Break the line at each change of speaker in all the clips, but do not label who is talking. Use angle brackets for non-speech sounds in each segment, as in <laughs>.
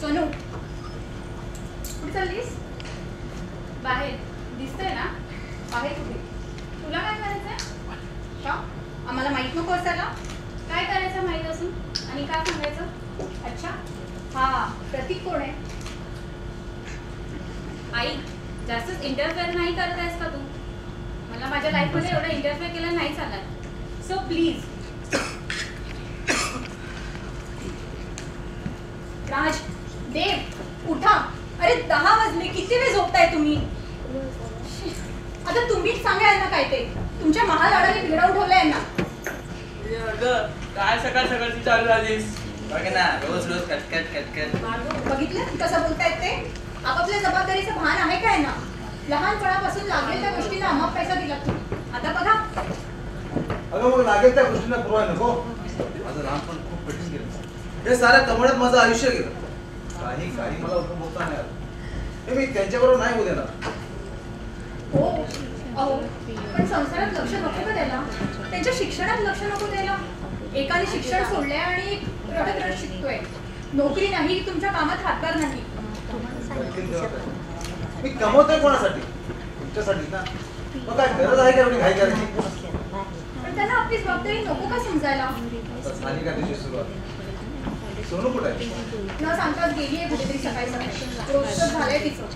सोनू कुठे चाललीस? बाहेर. दिसतंय ना? बाहेर कुठे? तुला काय करायचंय? का आम्हाला माहीत नको असायला. काय करायचं माहीत असून? आणि काय सांगायचं? अच्छा. हा प्रतीक कोण आहे? आई जास्तच इंटरफेअर नाही करत आहेस का तू? मला माझ्या लाईफमध्ये एवढं इंटरफेअर केलं नाही चालत. सो प्लीज राज देव उठा अरे दहा वाजले किती वेळ झोपताय तुम्ही? आता तुम्हीच सांगा यांना काय ते? तुमच्या महालाडाने भिडवून ठेवलंय यांना.
अगं काय सकाळ सकाळची चालू झालीस?
बघ ना रोज रोज कटकट कटकट
बघितलं कसं बोलतायत ते? आपापल्या जबाबदारीचं भान आहे काय ना लहानपणापासून लागेल त्या गोष्टीला अमाप पैसा दिला तुम्ही आता बघा.
अगं मग लागेल त्या गोष्टीला पुरवाय नको. माझं लहानपण खूप कठीण गेलं. हे साऱ्या कमळ्यात माझं आयुष्य गेलं. काही काही मला बोलता नाही आलं. हे मी त्यांच्याबरोबर नाही होऊ देणार.
हो अहो पण संसारात लक्ष नको का द्यायला त्यांच्या शिक्षणात लक्ष नको द्यायला एकाने शिक्षण सोडलंय आणि एक रडत रडत शिकतोय. नोकरी नाही तुमच्या कामात हातभार नाही?
मी कमवतोय कोणासाठी? तुमच्यासाठी ना. मग काय गरज आहे का एवढी घाई करायची
पण त्यांना आपली जबाबदारी नको का समजायला?
आता झाली का त्याची सुरुवात? सोनू कुठे
न सांगताच गेली आहे कुठेतरी सकाळी सकाळी. रोजच झालंय तिचं.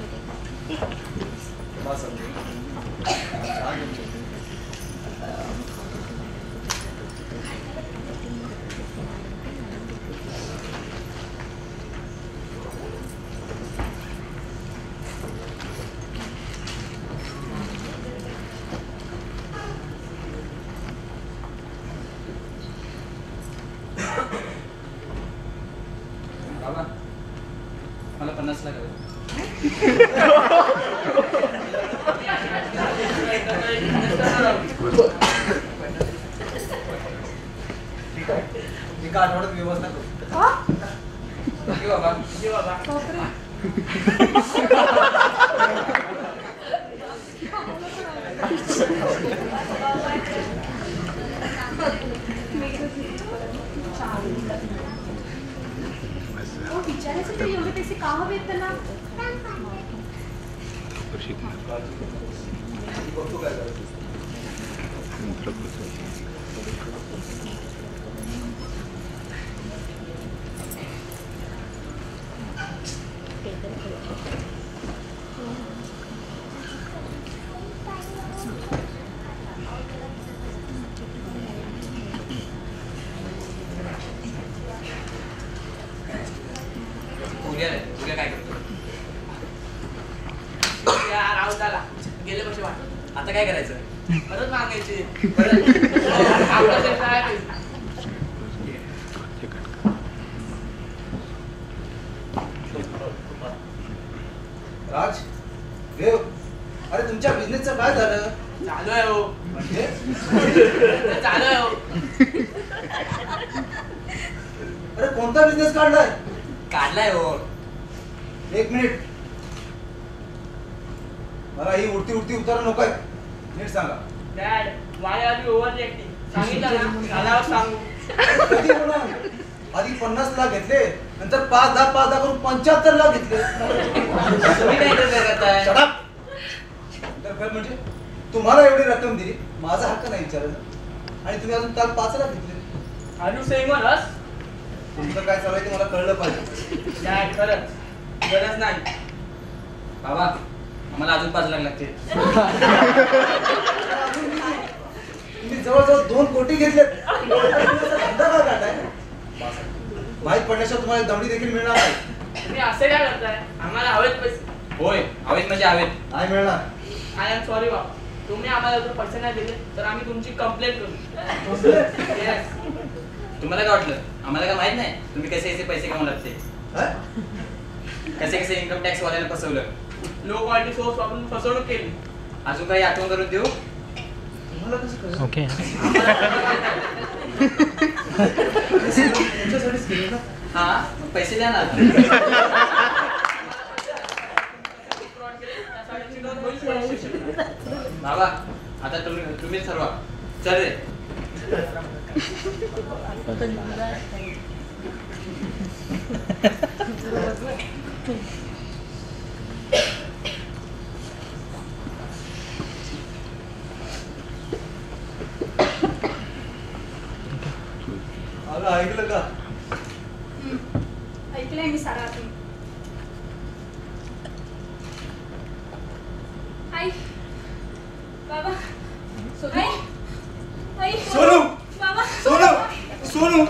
बाबा मला पन्नास लाख हवे.
ठीक आहे. एका आठवड्यात व्यवस्था करू?
बाबा.
बाबा <laughs>
हो, विचारायचं तरी एवढे पैसे का त्यांना
करायचं
उद्या रे उद्या काय करतो
या राहू झाला गेले पैसे
आता काय करायचं?
परत मागायचे.
परत.
राज देव अरे तुमच्या बिझनेसचं काय झालं?
चालू आहे हो.
म्हणजे?
चालू आहे हो.
अरे कोणता बिझनेस काढलाय?
काढलाय हो.
एक मिनिट. मला ही उडती उडती उतारा नको आहे नीट सांगा.
Dad why are you overreacting सांगितलं ना. झाल्यावर सांगू.
कधी होणार आधी पन्नास लाख घेतले नंतर पाच दहा पाच दहा करून पंच्याहत्तर लाख घेतले.
तुम्ही काय interfere करताय?
Shut up! Interfere म्हणजे तुम्हाला एवढी रक्कम दिली माझा हक्क नाही विचारायचा आणि तुम्ही अजून काल पाच लाख घेतले.
रस
तुमचं काय चालू आहे ते मला कळलं पाहिजे.
खरंच. गरज नाही.
बाबा आम्हाला अजून पाच लाख लागते
तुम्ही जवळजवळ दोन कोटी घेतले माहीत पडल्याशिवाय तुम्हाला दमडी देखील मिळणार नाही.
तुम्ही असे काय करताय? आम्हाला हवेत पैसे.
होय हवेत म्हणजे हवेत.
नाही मिळणार.
आय एम सॉरी बाबा. तुम्ही आम्हाला जर पैसे नाही दिले तर आम्ही तुमची कंप्लेंट करू.
तुम्हाला काय वाटलं? आम्हाला काय माहीत नाही? तुम्ही कसे कसे पैसे कमवलात ते
हा?
कसे कसे इन्कम टॅक्स वाल्याला फसवलं?
लो क्वालिटी सोर्स वापरून फसवणूक केली.
अजून काही आठवण करून देऊ?
ओके
हा पैसे द्या ना. बाबा आता तुम्ही तुम्हीच ठरवा. चल रे.
अगं ऐकलं का?
हम्म. ऐकलंय मी सारा आई बाबा.
Sonu? Sonu! Sonu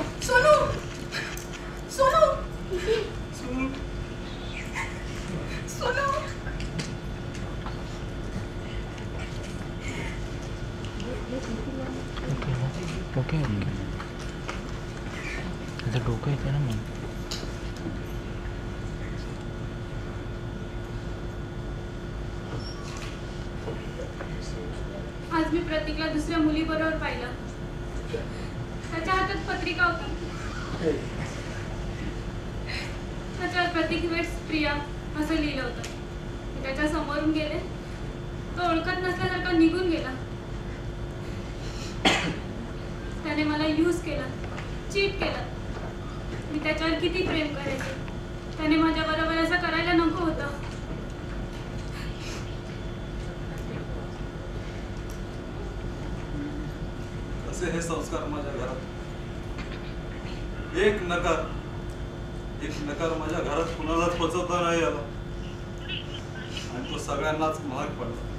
Sonu Sonu
okay okay okay त्याचं डोकं येते ना मग
आज मी प्रतीकला दुसऱ्या मुलीबरोबर पाहिलं. त्याच्या हातात पत्रिका होती. त्याच्यावर प्रतीक वेट्स प्रिया असं लिहिलं होतं. त्याच्या समोरून गेले. तो ओळखत नसल्यासारखा निघून गेला. त्याने मला यूज केला. चीट केलं. मी त्याच्यावर किती प्रेम करायचे? त्याने माझ्या बरोबर असं करायला नको होतं.
असे हे संस्कार माझ्या घरात. एक नकार एक नकार माझ्या घरात कुणालाच पचवता नाही आला. आणि तो सगळ्यांनाच महाग पडला.